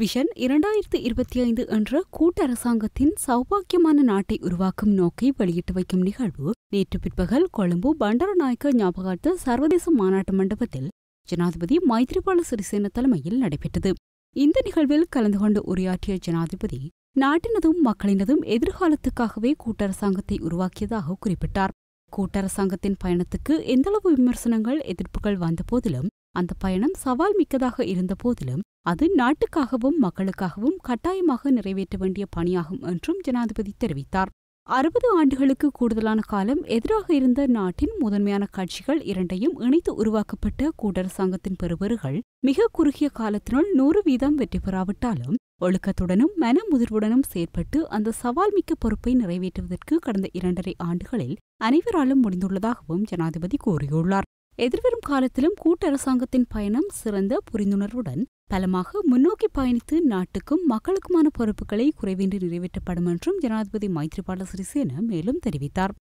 Vision இரண்டாயிரத்து இருபத்தி ஐந்து என்ற கூட்டரசாங்கத்தின் சௌபாக்கியமான நாட்டை உருவாக்கும் நோக்கை வெளியிட்டு வைக்கும் நிகழ்வு. நேற்று பிற்பகல் கொழும்பு பண்டரநாயக்க ஞாபகார்த்த சர்வதேச மாநாட்டு மண்டபத்தில் ஜனாதிபதி மைத்ரிபால சிறிசேன தலைமையில் நடைபெற்றது. இந்த நிகழ்வில் கலந்து கொண்டு உரையாற்றிய ஜனாதிபதி நாட்டினதும் மக்களினதும் எதிர்காலத்துக்காகவே கூட்டரசாங்கத்தை உருவாக்கியதாக குறிப்பிட்டார். கூட்டரசாங்கத்தின் பயணத்துக்கு எந்தளவு விமர்சனங்கள் எதிர்ப்புகள் வந்த போதிலும் அந்த பயணம் சவால் மிக்கதாக இருந்த போதிலும் அது நாட்டுக்காகவும் மக்களுக்காகவும் கட்டாயமாக நிறைவேற்ற வேண்டிய பணியாகும் என்றும் ஜனாதிபதி தெரிவித்தார். அறுபது ஆண்டுகளுக்கு கூடுதலான காலம் எதிராக இருந்த நாட்டின் முதன்மையான கட்சிகள் இரண்டையும் இணைத்து உருவாக்கப்பட்ட கூட்டரசாங்கத்தின் பெறுவர்கள் மிக குறுகிய காலத்தினுள் நூறு வீதம் வெற்றி பெறாவிட்டாலும் ஒழுக்கத்துடனும் மன முதிர்வுடனும் செயற்பட்டு அந்த சவால் மிக்க பொறுப்பை நிறைவேற்றுவதற்கு கடந்த இரண்டரை ஆண்டுகளில் அனைவராலும் முடிந்துள்ளதாகவும் ஜனாதிபதி கூறியுள்ளார். எதிர்வரும் காலத்திலும் கூட்டரசாங்கத்தின் பயணம் சிறந்த புரிந்துணர்வுடன் பலமாக முன்னோக்கி பயணித்து நாட்டுக்கும் மக்களுக்குமான பொறுப்புகளை குறைவின்றி நிறைவேற்றப்படும் என்றும் ஜனாதிபதி மைத்ரிபால சிறிசேன மேலும் தெரிவித்தார்.